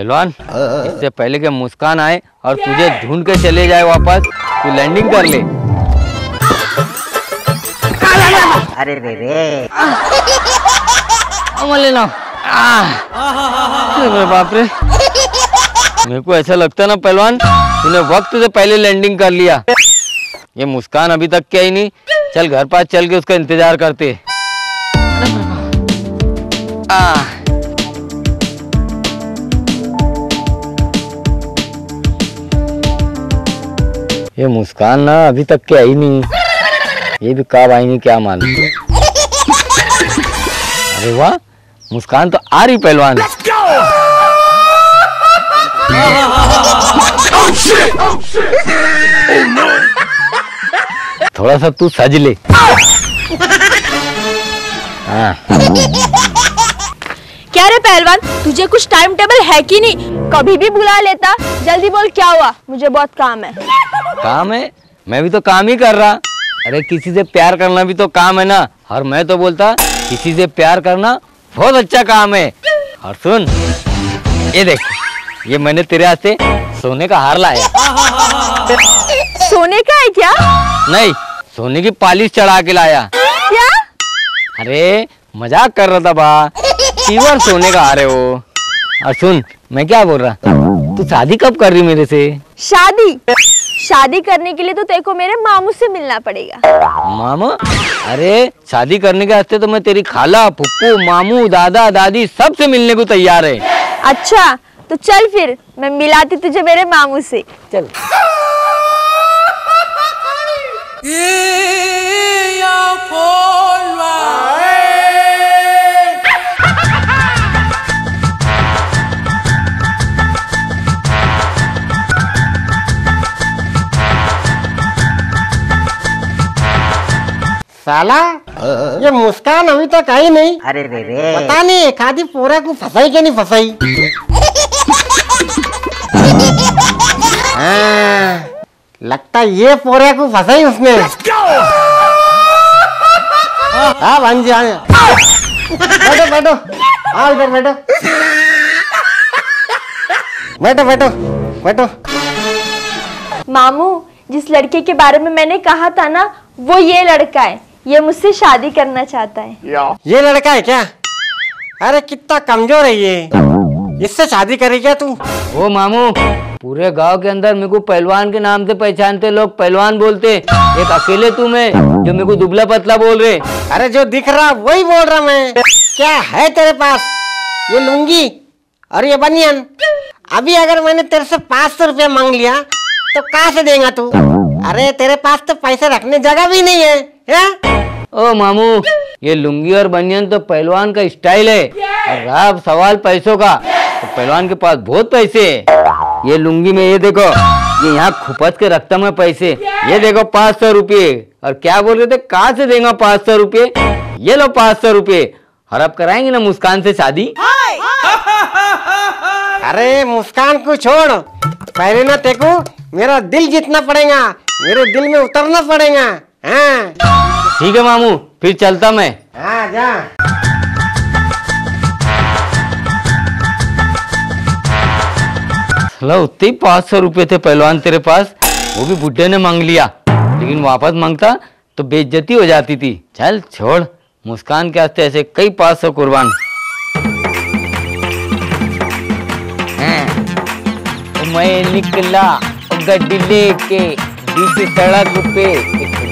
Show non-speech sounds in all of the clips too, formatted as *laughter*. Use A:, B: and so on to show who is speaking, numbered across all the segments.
A: पहलवान इससे पहले कि मुस्कान आए और तुझे ढूंढ के चले जाए वापस तू लैंडिंग कर ले।
B: अरे रे रे।
A: अमल लेना। बाप रे। मेरे को ऐसा लगता ना पहलवान तूने वक्त से पहले लैंडिंग कर लिया। ये मुस्कान अभी तक क्या ही नहीं चल घर पास चल के उसका इंतज़ार करते। आ, ये मुस्कान ना अभी तक के आई नहीं। ये भी कब आई नहीं क्या मालूम। अरे वाह मुस्कान तो आ रही पहलवान। थोड़ा सा तू सज ले। हाँ।
C: क्या रे पहलवान? तुझे कुछ टाइम टेबल है कि नहीं? कभी भी बुला लेता। जल्दी बोल क्या हुआ? मुझे बहुत काम है।
A: काम है? मैं भी तो काम ही कर रहा। अरे किसी से प्यार करना भी तो काम है ना? और मैं तो बोलता किसी से प्यार करना बहुत अच्छा काम है। और सुन ये देख ये मैंने तेरे हाथ से सोने का हार लाया।
C: सोने का है क्या?
A: नहीं सोने की पालिश चढ़ा के लाया।
C: क्या?
A: अरे मज़ाक कर रहा था बा। प्योर सोने का हार है वो। और सुन मैं क्या बोल रहा? तू शादी कब कर रही मेरे से?
C: शादी? शादी करने के लिए तो तेरे को मेरे मामू से मिलना पड़ेगा।
A: मामा? अरे शादी करने के वास्ते तो मैं तेरी खाला पुप्पू मामू दादा दादी सबसे मिलने को तैयार है।
C: अच्छा तो चल फिर मैं मिलाती तुझे मेरे मामू से।
A: चल।
D: साला? ये मुस्कान अभी तक आई नहीं।
B: अरे रे रे।
D: पता नहीं एक आधी पोरा को फसाई कि नहीं फसाई? हाँ, लगता ये पोरे को फसाई उसने। हाँ भांजी हाँ। बैठो बैठो। हाँ इधर बैठो। बैठो बैठो बैठो।
C: मामू जिस लड़के के बारे में मैंने कहा था ना वो ये लड़का है। ये मुझसे शादी करना चाहता है।
D: ये। लड़का है क्या? अरे कितना कमज़ोर है ये। इससे शादी करेगी क्या तू?
A: ओ मामू पूरे गाँव के अंदर मेरे को पहलवान के नाम से पहचानते लोग पहलवान बोलते। एक अकेले तुम है जो मेरे को दुबला पतला बोल रहे।
D: अरे जो दिख रहा वही बोल रहा मैं। क्या है तेरे पास? ये लुंगी और ये बनियान। अभी अगर मैंने तेरे से पाँच सौ रुपया मांग लिया तो कहाँ से देगा तू? अरे तेरे पास तो पैसे रखने जगह भी नहीं है, है?
A: ओ मामू ये लुंगी और बनियान तो पहलवान का स्टाइल है। और रहा अब सवाल पैसों का। तो पहलवान के पास बहुत पैसे है। ये लुंगी में ये देखो ये यहाँ खुपच के रखता मैं पैसे ये देखो पाँच सौ रुपये। और क्या बोल रहे थे? कहाँ से देगा पाँच सौ रुपये? ये लो पाँच सौ रुपये। और अब कराएँगे ना मुस्कान से शादी?
D: अरे मुस्कान को छोड़। पहले ना तेको मेरा दिल जीतना पड़ेगा। मेरे दिल में उतरना पड़ेगा। हाँ।
A: ठीक है मामू फिर चलता मैं।
D: हाँ जा।
A: उतने ही पाँच सौ रुपये थे पहलवान तेरे पास वो भी बुढ़े ने मांग लिया। लेकिन वापस माँगता तो बेइज्जती हो जाती थी। चल छोड़ मुस्कान के वास्ते ऐसे कई पाँच सौ कुर्बान। तो मैं निकला गड्डी लेके बीच सड़क पे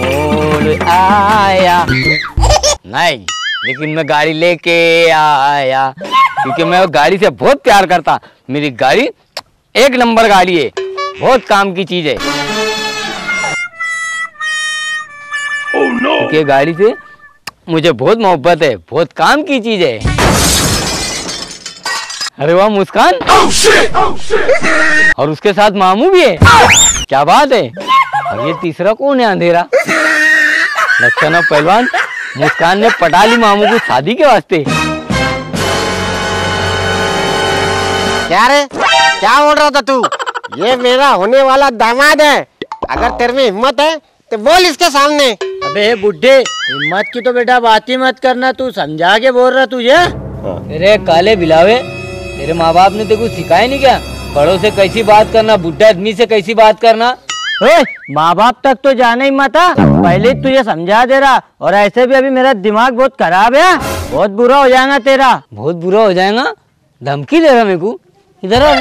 A: मोड़ आया। नहीं लेकिन मैं गाड़ी लेके आया क्योंकि मैं गाड़ी से बहुत प्यार करता। मेरी गाड़ी एक नंबर गाड़ी है बहुत काम की चीज़ है। क्योंकि गाड़ी से मुझे बहुत मोहब्बत है बहुत काम की चीज़ है। अरे वाह मुस्कान। oh, shit. Oh, shit. और उसके साथ मामू भी है। क्या बात है। और ये तीसरा कौन है अंधेरा? लगता ना पहलवान मुस्कान ने पटा ली मामू को शादी के वास्ते।
D: क्या रे? क्या बोल रहा था तू? ये मेरा होने वाला दामाद है। अगर तेरे में हिम्मत है तो बोल इसके सामने।
E: अबे बुढ़े हिम्मत की तो बेटा बात ही मत करना तू समझा के बोल रहा तुझे
A: अरे काले बिलावे तेरे माँ बाप ने तेको सिखाया नहीं क्या? बड़ों से कैसी बात करना बुढ़े आदमी से कैसी बात करना?
E: माँ बाप तक तो जाने ही मत पहले तुझे समझा दे रहा और ऐसे भी अभी मेरा दिमाग बहुत खराब है बहुत बुरा हो जाएगा तेरा।
A: बहुत बुरा हो जाएगा? धमकी दे रहा मेरे को। इधर आ।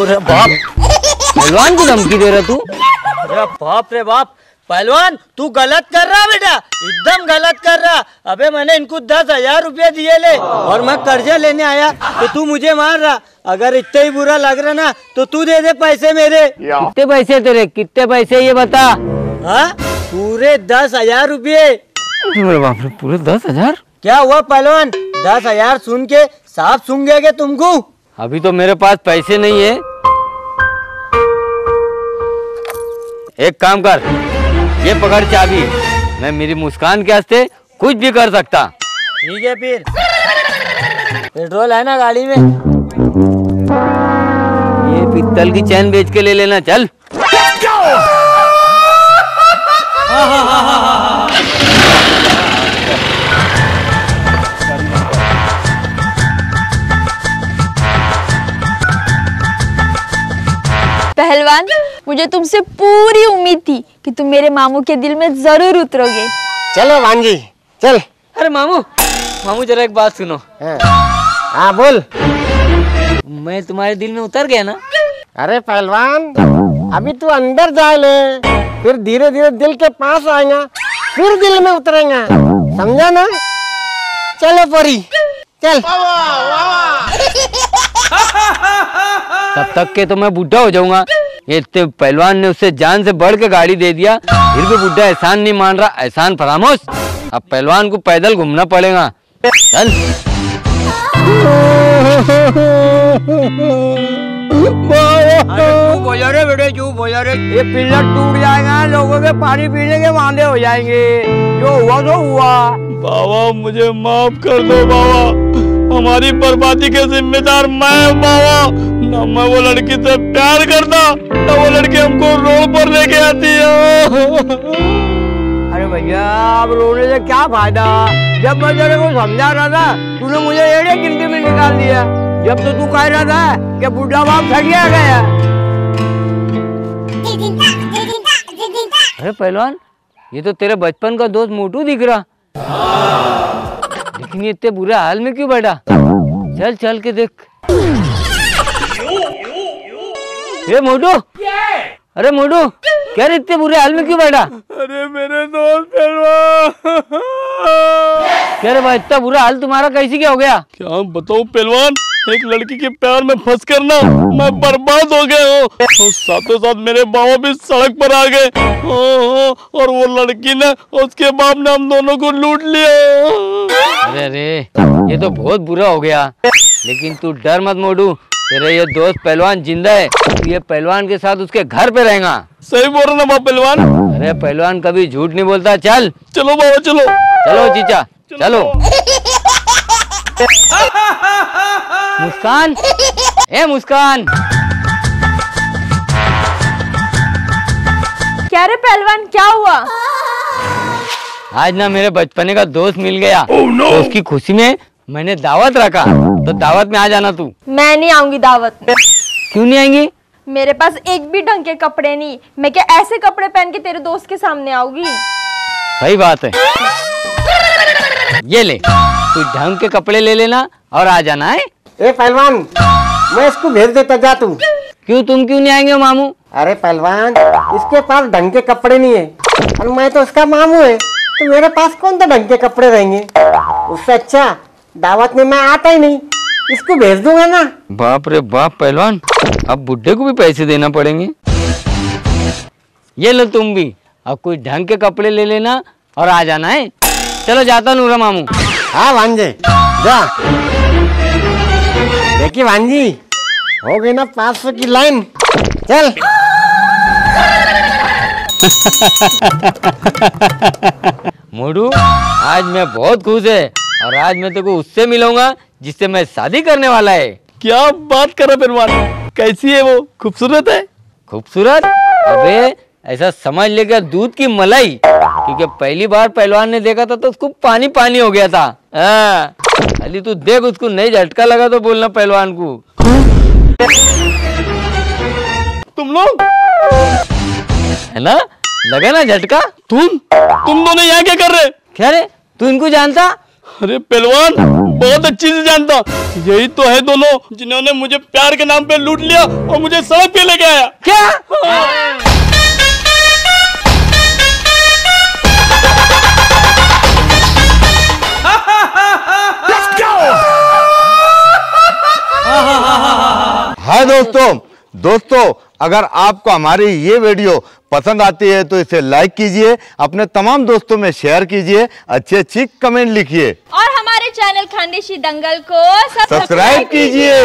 E: बाप। *laughs*
A: भगवान को धमकी दे रहा तू।
E: बाप रे बाप पहलवान तू गलत कर रहा बेटा एकदम गलत कर रहा। अबे मैंने इनको दस हज़ार रुपया दिए ले और मैं कर्जा लेने आया तो तू मुझे मार रहा। अगर इतना ही बुरा लग रहा ना तो तू दे दे पैसे मेरे।
A: कितने पैसे तेरे? कितने पैसे ये बता?
E: हाँ? पूरे दस हज़ार रुपये।
A: अरे बाप रे पूरे दस हज़ार?
E: क्या हुआ पहलवान? दस हज़ार सुन के साफ़ सुन गए तुमको?
A: अभी तो मेरे पास पैसे नहीं है। एक काम कर ये पकड़ चाबी। मैं मेरी मुस्कान के वास्ते कुछ भी कर सकता।
E: ठीक है फिर। पेट्रोल है ना गाड़ी में?
A: ये पित्तल की चैन बेच के ले लेना चल।
C: पहलवान मुझे तुमसे पूरी उम्मीद थी कि तुम मेरे मामू के दिल में ज़रूर उतरोगे।
D: चलो भांजी चल।
A: अरे मामू मामू जरा एक बात सुनो।
D: हाँ। हाँ, बोल।
A: मैं तुम्हारे दिल में उतर गया ना?
D: अरे पहलवान अभी तू अंदर जा ले। फिर धीरे धीरे दिल के पास आएगा फिर दिल में उतरेगा। समझा ना? चलो परी। चल।
A: तब तक के तो मैं बुढ़ा हो जाऊँगा। ये इतने पहलवान ने उसे जान से बढ़ के गाड़ी दे दिया। फिर भी बुढ़ा एहसान नहीं मान रहा एहसान फरामोश। अब पहलवान को पैदल घूमना पड़ेगा। चल।
E: हो बेटे हो। ये पिल्लर टूट जाएगा लोगों के पानी पीने के वादे हो जाएँगे। जो हुआ तो हुआ।
F: बाबा मुझे माफ़ कर दो बाबा। हमारी बर्बादी के जिम्मेदार मैं बाबा ना मैं वो लड़की से प्यार करता, ना वो लड़की हमको रोड पर लेके आती है।
E: अरे भैया, अब रोने से क्या फ़ायदा? जब मैं तेरे को समझा रहा था, तूने मुझे एड़े गिनती में निकाल दिया। जब तो तू कह रहा था कि बुढ़ा बाप ठगिया गया।
A: अरे पहलवान, ये तो तेरे बचपन का दोस्त मोटू दिख रहा। लेकिन इतने बुरे हाल में क्यों बैठा? चल चल के देख। ये मोटू। अरे मोटू क्या इतने बुरे हाल में क्यों बैठा?
F: अरे मेरे दोस्त पहलवान
A: क्या रे भाई इतना बुरा हाल तुम्हारा कैसे क्या हो गया?
F: क्या बताऊँ पहलवान? एक लड़की के प्यार में फंस कर ना मैं बर्बाद हो गया हूँ। साथों साथ मेरे बाबा भी सड़क पर आ गए। हाँ, और वो लड़की ने उसके बाप ने हम दोनों को लूट लिया।
A: अरे अरे ये तो बहुत बुरा हो गया। लेकिन तू डर मत मोडू। तेरे ये दोस्त पहलवान ज़िंदा है। तू ये पहलवान के साथ उसके घर पे रहेगा।
F: सही बोल रहा ना बाप पहलवान?
A: अरे पहलवान कभी झूठ नहीं बोलता। चल।
F: चलो बाबा चलो।
A: चलो जीजा चलो। मुस्कान? ए मुस्कान।
C: क्या रे पहलवान क्या हुआ?
A: आज ना मेरे बचपने का दोस्त मिल गया। Oh, no! तो उसकी खुशी में मैंने दावत रखा। तो दावत में आ जाना तू।
C: मैं नहीं आऊँगी दावत। में
A: क्यों नहीं आएँगी?
C: मेरे पास एक भी ढंग के कपड़े नहीं। मैं क्या ऐसे कपड़े पहन के तेरे दोस्त के सामने आऊँगी?
A: सही बात है। ये ले। तू ढंग के कपड़े ले लेना और आ जाना है?
D: ए पहलवान मैं इसको भेज देता जा तू।
A: क्यों तुम क्यों नहीं आएँगे मामू?
D: अरे पहलवान इसके पास ढंग के कपड़े नहीं है। और मैं तो उसका मामू है। तो मेरे पास कौन सा ढंग के कपड़े रहेंगे? उससे अच्छा दावत में मैं आता ही नहीं। इसको भेज दूँगा ना।
A: बाप रे बाप पहलवान अब बुढ़े को भी पैसे देना पड़ेंगे। ये लो तुम भी अब कोई ढंग के कपड़े ले लेना और आ जाना है? चलो जाता नूरा मामू।
D: हाँ भांजे जा देखिए भांजी हो गई ना पाँच सौ की लाइन चल
A: मोडू आज मैं बहुत खुश है और आज मैं तेको उससे मिलूँगा जिससे मैं शादी करने वाला है
F: क्या बात कर रहा पहलवान कैसी है वो खूबसूरत है
A: खूबसूरत अबे ऐसा समझ लेगा दूध की मलाई क्योंकि पहली बार पहलवान ने देखा था तो उसको पानी पानी हो गया था। अली तू देख उसको नहीं झटका लगा तो बोलना पहलवान को।
F: तुम लोग?
A: है ना? लगा ना झटका?
F: तुम? तुम दोनों यहाँ क्या कर रहे?
A: क्या रे? तू इनको जानता?
F: अरे पहलवान बहुत अच्छी से जानता। यही तो है दोनों जिन्होंने मुझे प्यार के नाम पे लूट लिया और मुझे सड़क पे लेके आया।
A: क्या?
G: हाय दोस्तों दोस्तों अगर आपको हमारी ये वीडियो पसंद आती है तो इसे लाइक कीजिए अपने तमाम दोस्तों में शेयर कीजिए अच्छी अच्छी कमेंट लिखिए।
C: और हमारे चैनल खानदेशी दंगल को
G: सब्सक्राइब कीजिए।